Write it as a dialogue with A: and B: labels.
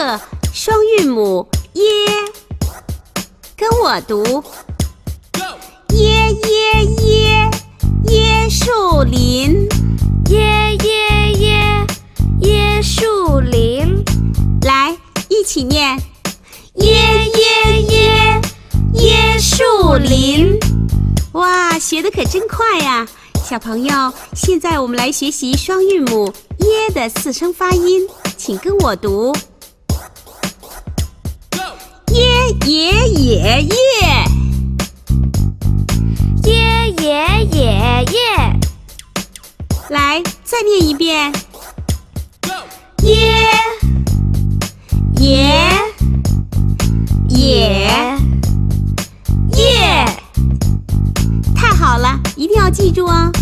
A: 个双韵母耶，跟我读。耶耶耶，椰树林。
B: 耶耶耶，椰树林。
A: 来，一起念。耶耶耶，椰树林。哇，学的可真快呀！小朋友，现在我们来学习双韵母“耶”的四声发音，请跟我读：耶耶耶耶，
B: 耶耶耶。
A: 来，再念一遍：耶耶耶耶。太好了，一定要记住哦。